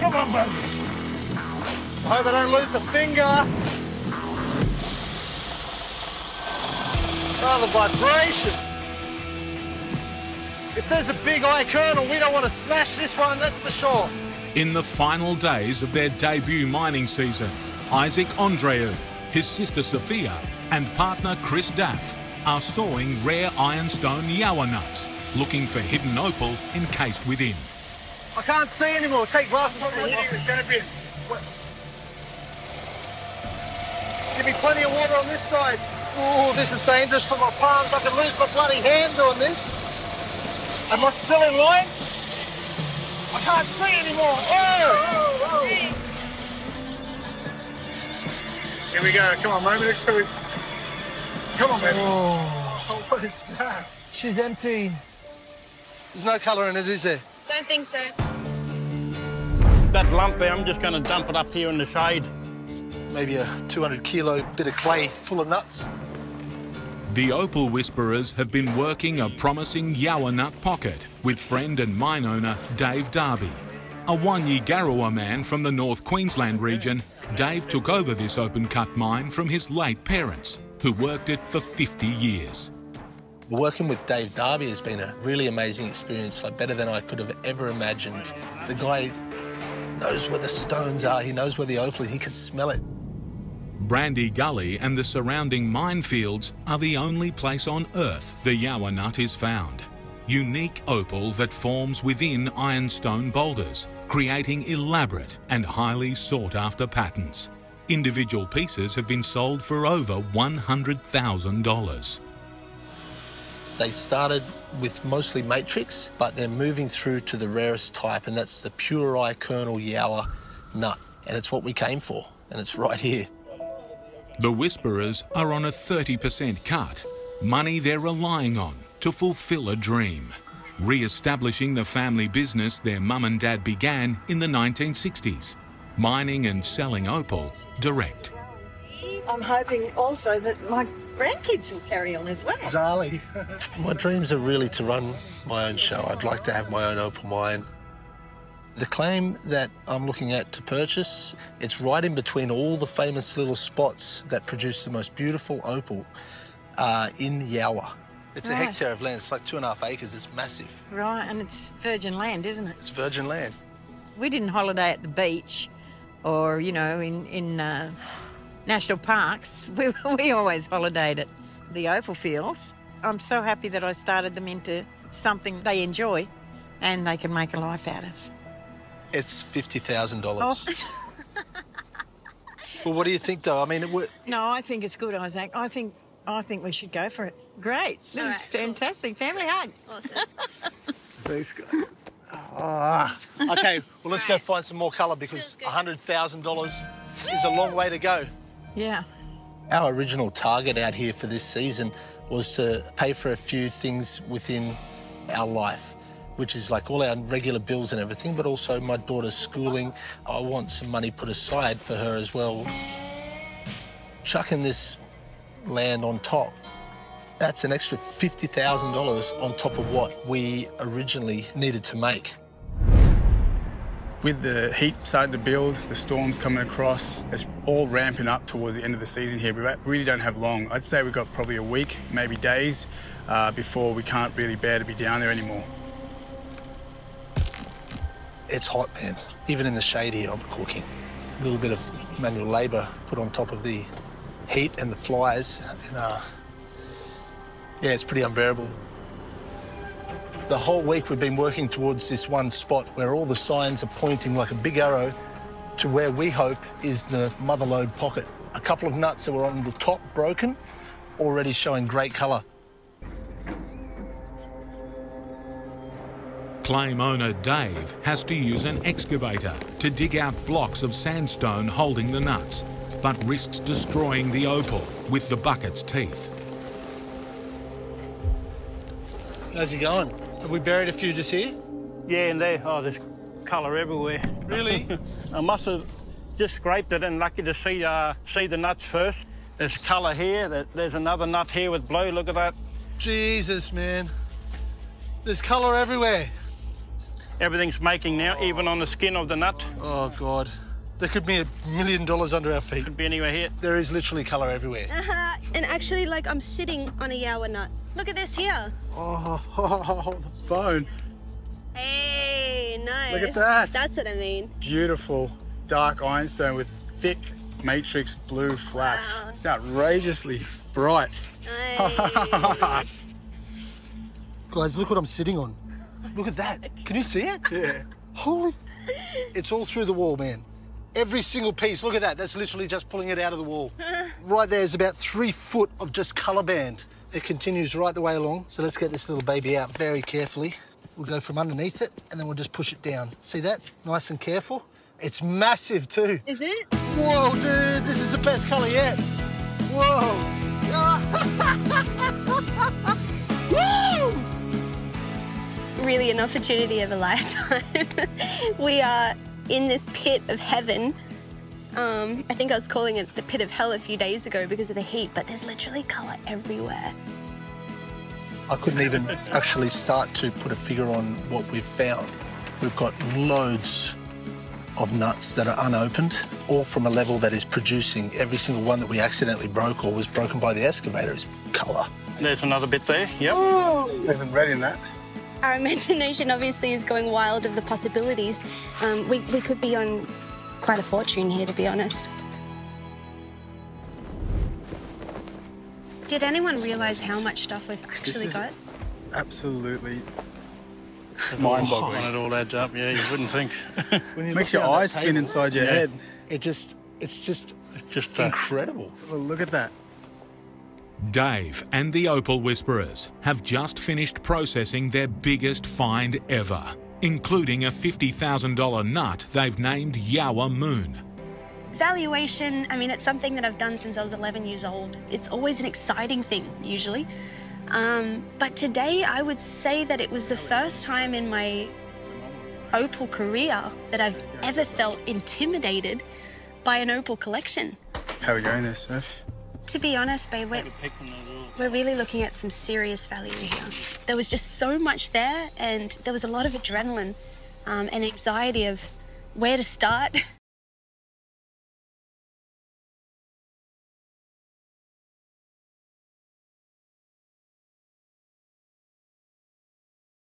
Come on, bud. I hope I don't lose the finger. Oh, the vibration. If there's a big eye kernel, we don't want to smash this one, that's for sure. In the final days of their debut mining season, Isaac Andreu, his sister Sophia, and partner Chris Daff are sawing rare ironstone yowah nuts, looking for hidden opal encased within. I can't see anymore. Take glasses off. It's going to be. Give me plenty of water on this side. Oh, this is dangerous for my palms. I can lose my bloody hand doing this. Am I still in line? I can't see anymore. Oh! Here we go. Come on, moment or two. Come on, baby. Oh, what is that? She's empty. There's no colour in it, is there? Don't think so. That lump there, I'm just going to dump it up here in the shade. Maybe a 200 kilo bit of clay full of nuts. The Opal Whisperers have been working a promising Yowah nut pocket with friend and mine owner Dave Darby. A Wanyi man from the North Queensland region, Dave took over this open cut mine from his late parents, who worked it for 50 years. Working with Dave Darby has been a really amazing experience, like better than I could have ever imagined. The guy knows where the stones are, he knows where the opal is, he can smell it. Brandy Gully and the surrounding minefields are the only place on Earth the Yowah nut is found. Unique opal that forms within ironstone boulders, creating elaborate and highly sought after patterns. Individual pieces have been sold for over $100,000. They started with mostly matrix, but they're moving through to the rarest type, and that's the pure eye kernel Yowah nut. And it's what we came for, and it's right here. The Whisperers are on a 30% cut, money they're relying on to fulfill a dream, re-establishing the family business their mum and dad began in the 1960s, mining and selling opal direct. I'm hoping also that my grandkids will carry on as well. Zali. my dreams are really to run my own show. I'd like to have my own opal mine. The claim that I'm looking at to purchase, it's right in between all the famous little spots that produce the most beautiful opal uh, in Yowah. It's right. a hectare of land. It's like two and a half acres. It's massive. Right, and it's virgin land, isn't it? It's virgin land. We didn't holiday at the beach or, you know, in, in uh, national parks. We, we always holidayed at the opal fields. I'm so happy that I started them into something they enjoy and they can make a life out of. It's fifty thousand dollars. Oh. well, what do you think, though? I mean, it no, I think it's good, Isaac. I think I think we should go for it. Great, this is fantastic. Cool. Family hug. Awesome. Thanks, guys. Okay, well, let's go find some more colour because $100,000 is a long way to go. Yeah. Our original target out here for this season was to pay for a few things within our life which is like all our regular bills and everything, but also my daughter's schooling. I want some money put aside for her as well. Chucking this land on top, that's an extra $50,000 on top of what we originally needed to make. With the heat starting to build, the storms coming across, it's all ramping up towards the end of the season here. We really don't have long. I'd say we've got probably a week, maybe days, uh, before we can't really bear to be down there anymore. It's hot, man. Even in the shade here, I'm cooking. A little bit of manual labour put on top of the heat and the flies. And, uh, yeah, it's pretty unbearable. The whole week we've been working towards this one spot where all the signs are pointing like a big arrow to where we hope is the mother lode pocket. A couple of nuts that were on the top broken, already showing great colour. Claim owner Dave has to use an excavator to dig out blocks of sandstone holding the nuts, but risks destroying the opal with the bucket's teeth. How's he going? Have we buried a few just here? Yeah, in there. Oh, there's colour everywhere. Really? I must have just scraped it and lucky to see uh, see the nuts first. There's colour here. There's another nut here with blue. Look at that. Jesus, man. There's colour everywhere. Everything's making now, even on the skin of the nut. Oh, God. There could be a million dollars under our feet. Could be anywhere here. There is literally colour everywhere. Uh, and actually, like, I'm sitting on a yowah nut. Look at this here. Oh, the phone. Hey, nice. Look at that. That's what I mean. Beautiful dark ironstone with thick matrix blue flash. Wow. It's outrageously bright. Nice. Guys, look what I'm sitting on. Look at that. Can you see it? Yeah. Holy. It's all through the wall, man. Every single piece. Look at that. That's literally just pulling it out of the wall. right there is about three foot of just colour band. It continues right the way along. So let's get this little baby out very carefully. We'll go from underneath it and then we'll just push it down. See that? Nice and careful. It's massive too. Is it? Whoa, dude, this is the best colour yet. Whoa. Woo! Really an opportunity of a lifetime. we are in this pit of heaven. Um, I think I was calling it the pit of hell a few days ago because of the heat, but there's literally colour everywhere. I couldn't even actually start to put a figure on what we've found. We've got loads of nuts that are unopened, all from a level that is producing every single one that we accidentally broke or was broken by the excavator is colour. There's another bit there. Yep. There's some red in that. Our imagination obviously is going wild of the possibilities. Um, we, we could be on quite a fortune here, to be honest. Did anyone realise how much stuff we've actually is- got? Absolutely mind-boggling. it all adds up. Yeah, you wouldn't think. Makes your eyes spin inside your Yeah. head. It just, it's just Just uh, incredible. Well, look at that. Dave and the Opal Whisperers have just finished processing their biggest find ever, including a $50,000 nut they've named Yowah Moon. Valuation, I mean, it's something that I've done since I was 11 years old. It's always an exciting thing, usually. Um, but today, I would say that it was the first time in my opal career that I've ever felt intimidated by an opal collection. How are we going there, Soph? To be honest, babe, we're, we're really looking at some serious value here. There was just so much there, and there was a lot of adrenaline um, and anxiety of where to start,